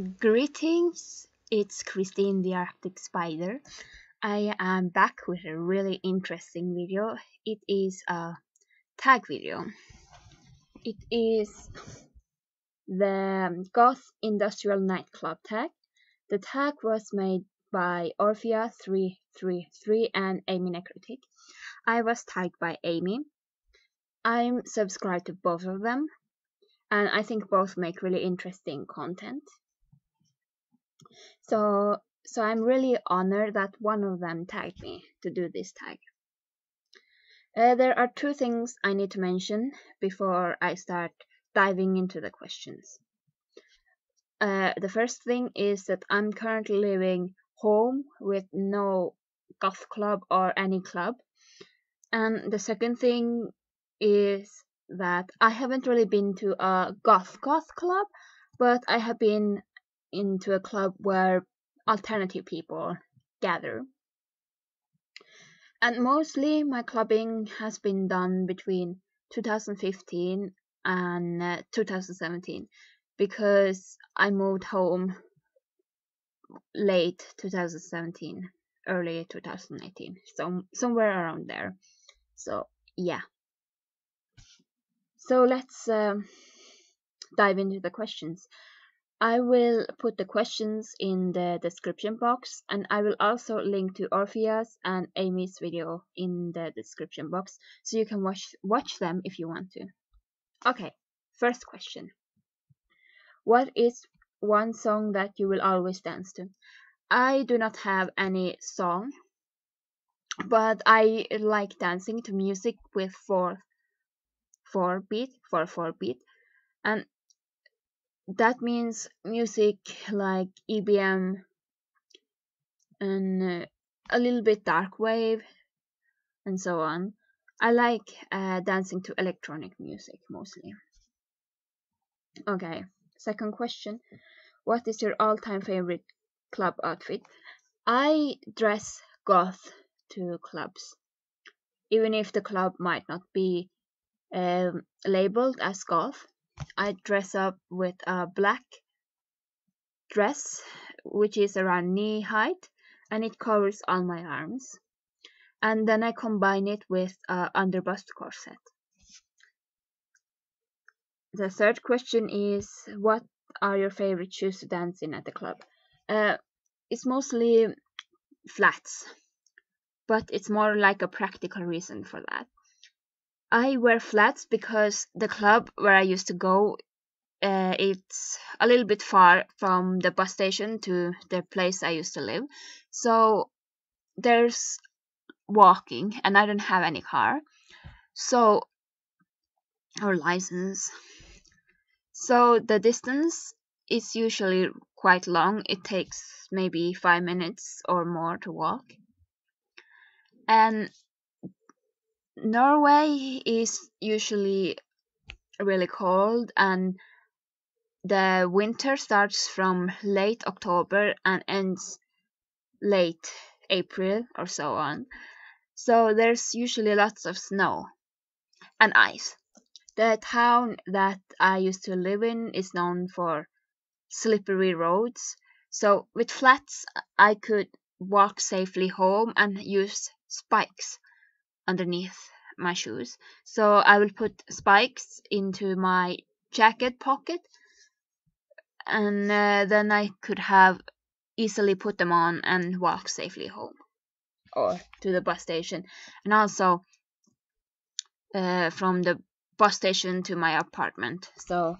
Greetings, it's Christine the Arctic Spider. I am back with a really interesting video. It is a tag video. It is the Goth Industrial Nightclub tag. The tag was made by Orphea333 and Amy Nekrotique. I was tagged by Amy. I'm subscribed to both of them, and I think both make really interesting content. So, so I'm really honored that one of them tagged me to do this tag. Uh, there are two things I need to mention before I start diving into the questions. Uh, the first thing is that I'm currently living home with no goth club or any club. And the second thing is that I haven't really been to a goth goth club, but I have been into a club where alternative people gather. And mostly my clubbing has been done between 2015 and uh, 2017 because I moved home late 2017, early 2018, so somewhere around there. So yeah. So let's uh, dive into the questions. I will put the questions in the description box and I will also link to Orphea's and Amy's video in the description box so you can watch, watch them if you want to. Okay, first question. What is one song that you will always dance to? I do not have any song, but I like dancing to music with four, four beat, four four beat, and that means music like EBM and uh, a little bit dark wave and so on. I like uh, dancing to electronic music mostly. Okay, second question. What is your all-time favorite club outfit? I dress goth to clubs. Even if the club might not be um, labeled as goth, I dress up with a black dress which is around knee height and it covers all my arms and then I combine it with a underbust corset. The third question is what are your favorite shoes to dance in at the club? Uh, it's mostly flats but it's more like a practical reason for that. I wear flats because the club where I used to go uh, it's a little bit far from the bus station to the place I used to live. So there's walking and I don't have any car. So or license. So the distance is usually quite long. It takes maybe 5 minutes or more to walk. And Norway is usually really cold and the winter starts from late October and ends late April or so on. So there's usually lots of snow and ice. The town that I used to live in is known for slippery roads. So with flats I could walk safely home and use spikes underneath my shoes. So I will put spikes into my jacket pocket and uh, then I could have easily put them on and walk safely home or to the bus station. And also uh, from the bus station to my apartment. So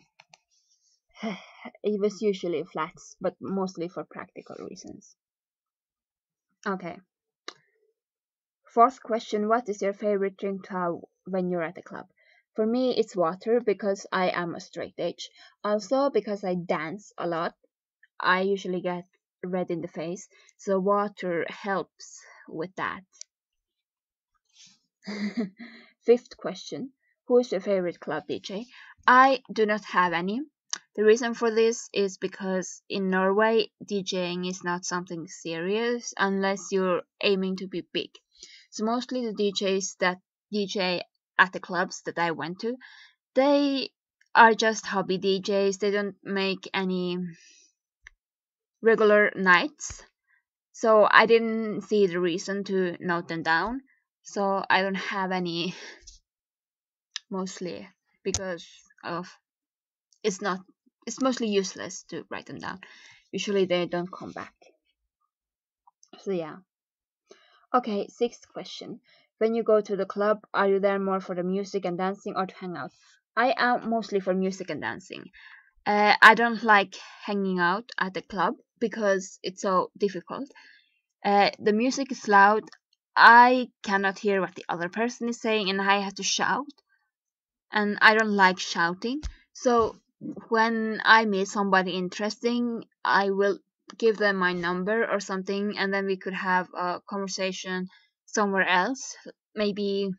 it was usually flats but mostly for practical reasons. Okay Fourth question What is your favorite drink to have when you're at a club? For me, it's water because I am a straight edge. Also, because I dance a lot, I usually get red in the face, so water helps with that. Fifth question Who is your favorite club DJ? I do not have any. The reason for this is because in Norway, DJing is not something serious unless you're aiming to be big. So mostly the DJs that DJ at the clubs that I went to, they are just hobby DJs. They don't make any regular nights. So I didn't see the reason to note them down. So I don't have any mostly because of it's not it's mostly useless to write them down. Usually they don't come back. So yeah okay sixth question. When you go to the club are you there more for the music and dancing or to hang out? I am mostly for music and dancing. Uh, i don't like hanging out at the club because it's so difficult. Uh, the music is loud. I cannot hear what the other person is saying and i have to shout. And i don't like shouting. So when I meet somebody interesting, I will give them my number or something, and then we could have a conversation somewhere else. Maybe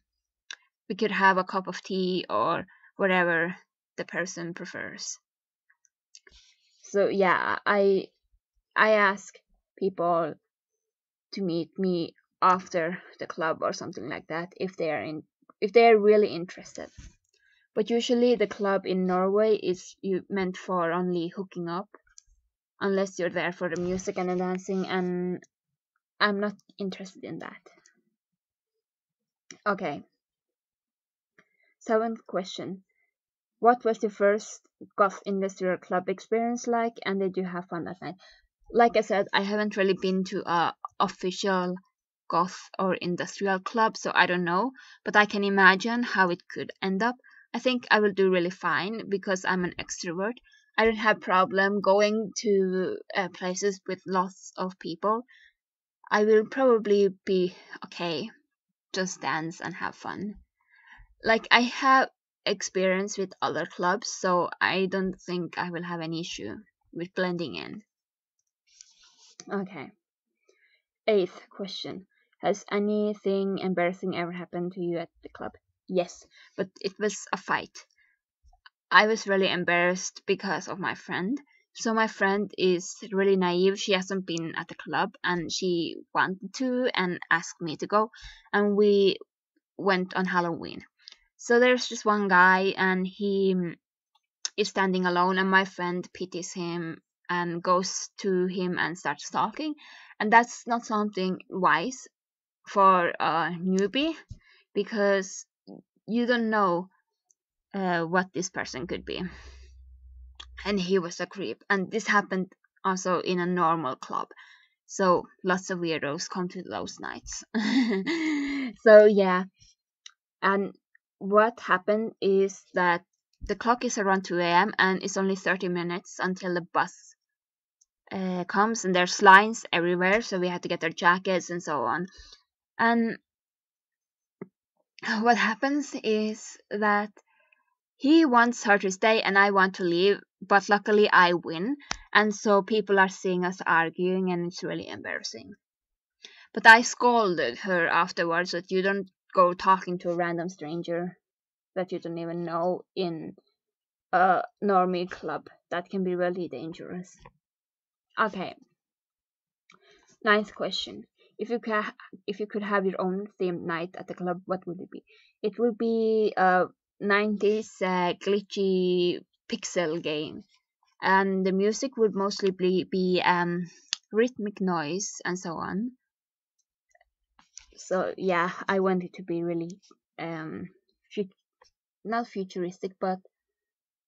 we could have a cup of tea or whatever the person prefers. So yeah, I I ask people to meet me after the club or something like that if they are in if they are really interested. But usually the club in Norway is meant for only hooking up, unless you're there for the music and the dancing, and I'm not interested in that. Okay. Seventh question. What was your first goth industrial club experience like, and did you have fun that night? Like I said, I haven't really been to a official goth or industrial club, so I don't know, but I can imagine how it could end up. I think I will do really fine because I'm an extrovert. I don't have problem going to uh, places with lots of people. I will probably be okay. Just dance and have fun. Like I have experience with other clubs, so I don't think I will have an issue with blending in. Okay. Eighth question. Has anything embarrassing ever happened to you at the club? Yes, but it was a fight. I was really embarrassed because of my friend. So my friend is really naive. She hasn't been at the club and she wanted to and asked me to go and we went on Halloween. So there's just one guy and he is standing alone and my friend pities him and goes to him and starts talking and that's not something wise for a newbie because you don't know uh, what this person could be. And he was a creep. And this happened also in a normal club. So lots of weirdos come to those nights. So yeah. And what happened is that the clock is around 2 a.m and it's only 30 minutes until the bus uh, comes and there's lines everywhere so we had to get our jackets and so on. And what happens is that he wants her to stay and I want to leave, but luckily I win, and so people are seeing us arguing and it's really embarrassing. But I scolded her afterwards that you don't go talking to a random stranger that you don't even know in a normie club. That can be really dangerous. Okay. Ninth question. If you can, if you could have your own themed night at the club, what would it be? It would be a 90s uh, glitchy pixel game, and the music would mostly be, be um, rhythmic noise and so on. So yeah, I want it to be really um, not futuristic, but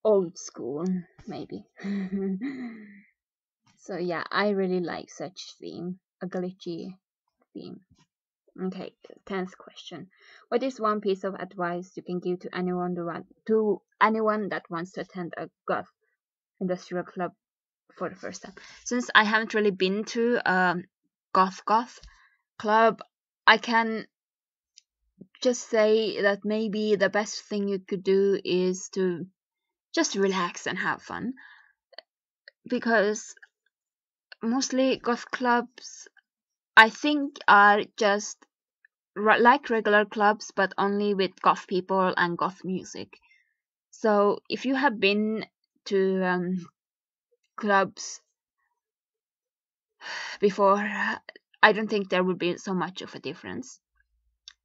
old school maybe. so yeah, I really like such theme, a glitchy theme. Okay, tenth question. What is one piece of advice you can give to anyone to, to anyone that wants to attend a goth industrial club for the first time? Since I haven't really been to um, a goth goth club, I can just say that maybe the best thing you could do is to just relax and have fun because mostly goth clubs I think are just like regular clubs but only with goth people and goth music. So if you have been to um, clubs before, I don't think there would be so much of a difference.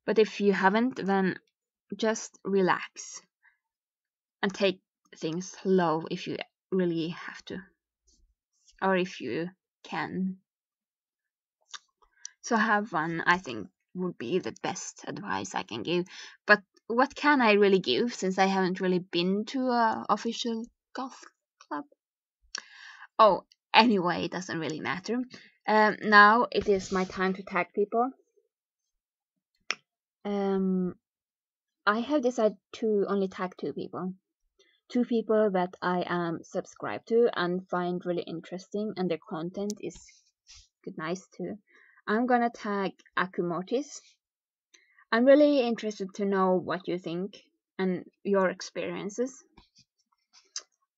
But if you haven't, then just relax and take things slow if you really have to. Or if you can. So have fun, I think would be the best advice I can give. But what can I really give since I haven't really been to a official golf club? Oh, anyway, it doesn't really matter. Um, now it is my time to tag people. Um, I have decided to only tag two people. Two people that I am subscribed to and find really interesting and their content is good nice too. I'm gonna tag Accumortis. I'm really interested to know what you think and your experiences.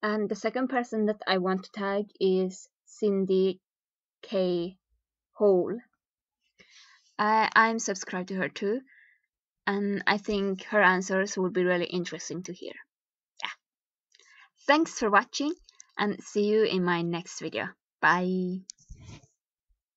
And the second person that I want to tag is Cindy K. Hole. I, I'm subscribed to her too, and I think her answers would be really interesting to hear. Yeah. Thanks for watching, and see you in my next video. Bye.